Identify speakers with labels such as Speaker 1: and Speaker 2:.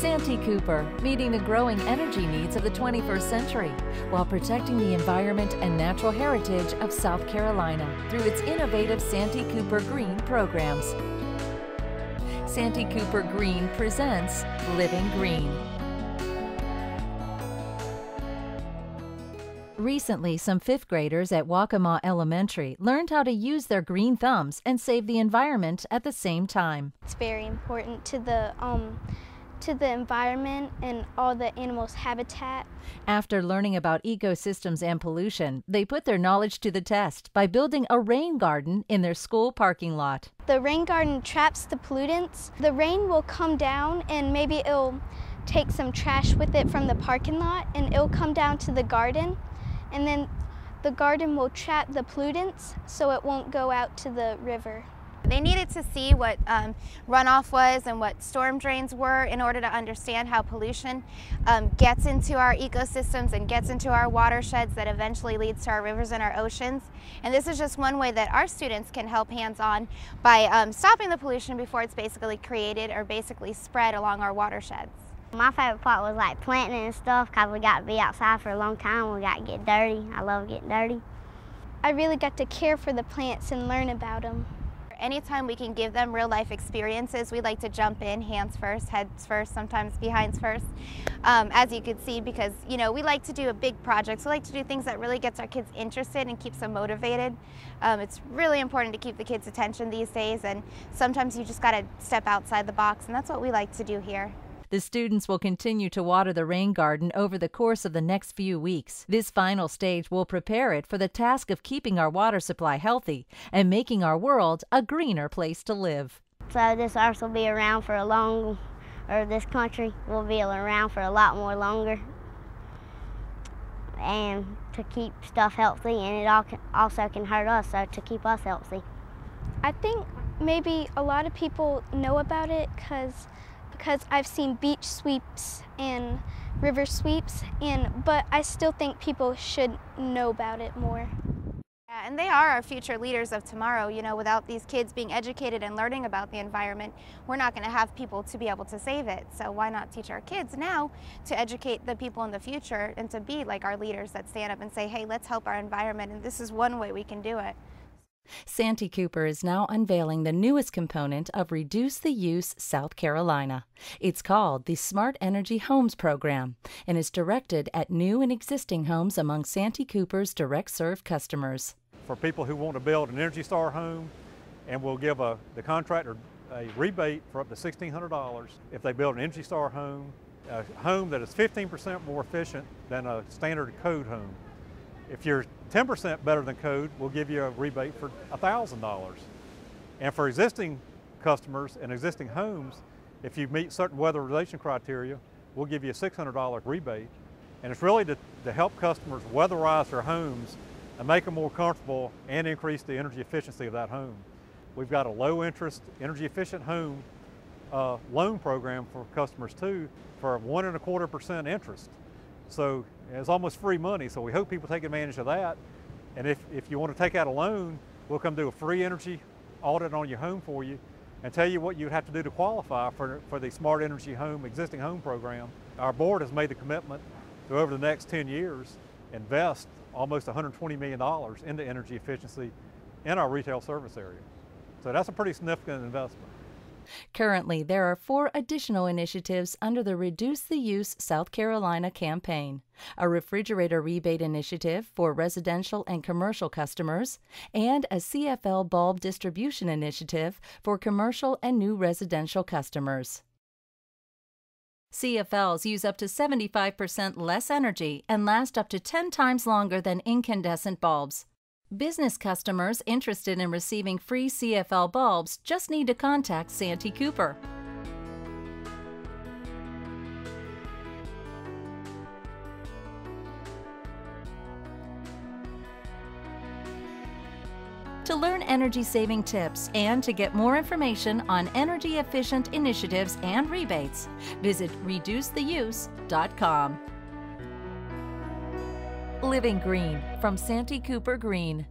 Speaker 1: Santee Cooper, meeting the growing energy needs of the 21st century while protecting the environment and natural heritage of South Carolina through its innovative Santee Cooper Green programs. Santee Cooper Green presents Living Green. Recently, some fifth graders at Waccamaw Elementary learned how to use their green thumbs and save the environment at the same time.
Speaker 2: It's very important to the um, to the environment and all the animals' habitat.
Speaker 1: After learning about ecosystems and pollution, they put their knowledge to the test by building a rain garden in their school parking lot.
Speaker 2: The rain garden traps the pollutants. The rain will come down and maybe it'll take some trash with it from the parking lot and it'll come down to the garden and then the garden will trap the pollutants so it won't go out to the river.
Speaker 3: They needed to see what um, runoff was and what storm drains were in order to understand how pollution um, gets into our ecosystems and gets into our watersheds that eventually leads to our rivers and our oceans. And this is just one way that our students can help hands-on by um, stopping the pollution before it's basically created or basically spread along our watersheds.
Speaker 4: My favorite part was like planting and stuff because we got to be outside for a long time. We got to get dirty. I love getting dirty.
Speaker 2: I really got to care for the plants and learn about them.
Speaker 3: Anytime we can give them real life experiences, we like to jump in hands first, heads first, sometimes behinds first, um, as you can see, because you know we like to do a big project. We like to do things that really gets our kids interested and keeps them motivated. Um, it's really important to keep the kids' attention these days, and sometimes you just got to step outside the box, and that's what we like to do here.
Speaker 1: The students will continue to water the rain garden over the course of the next few weeks. This final stage will prepare it for the task of keeping our water supply healthy and making our world a greener place to live.
Speaker 4: So this earth will be around for a long, or this country will be around for a lot more longer. And to keep stuff healthy, and it also can hurt us, so to keep us healthy.
Speaker 2: I think maybe a lot of people know about it because because I've seen beach sweeps and river sweeps, and but I still think people should know about it more.
Speaker 3: Yeah, and they are our future leaders of tomorrow. You know, without these kids being educated and learning about the environment, we're not going to have people to be able to save it. So why not teach our kids now to educate the people in the future and to be like our leaders that stand up and say, hey, let's help our environment, and this is one way we can do it.
Speaker 1: Santee Cooper is now unveiling the newest component of Reduce the Use South Carolina. It's called the Smart Energy Homes Program and is directed at new and existing homes among Santee Cooper's direct serve customers.
Speaker 5: For people who want to build an Energy Star home, and we'll give a, the contractor a rebate for up to $1,600 if they build an Energy Star home, a home that is 15% more efficient than a standard code home. If you're 10% better than code, we'll give you a rebate for $1,000. And for existing customers and existing homes, if you meet certain weatherization criteria, we'll give you a $600 rebate. And it's really to, to help customers weatherize their homes and make them more comfortable and increase the energy efficiency of that home. We've got a low interest, energy efficient home uh, loan program for customers too for one and a quarter percent interest. So it's almost free money, so we hope people take advantage of that. And if, if you want to take out a loan, we'll come do a free energy audit on your home for you and tell you what you'd have to do to qualify for, for the Smart Energy Home Existing Home Program. Our board has made the commitment to over the next 10 years invest almost $120 million into energy efficiency in our retail service area. So that's a pretty significant investment.
Speaker 1: Currently, there are four additional initiatives under the Reduce the Use South Carolina campaign a refrigerator rebate initiative for residential and commercial customers, and a CFL bulb distribution initiative for commercial and new residential customers. CFLs use up to 75% less energy and last up to 10 times longer than incandescent bulbs. Business customers interested in receiving free CFL bulbs just need to contact Santee Cooper. To learn energy saving tips and to get more information on energy efficient initiatives and rebates, visit reducetheuse.com. Living Green from Santee Cooper Green.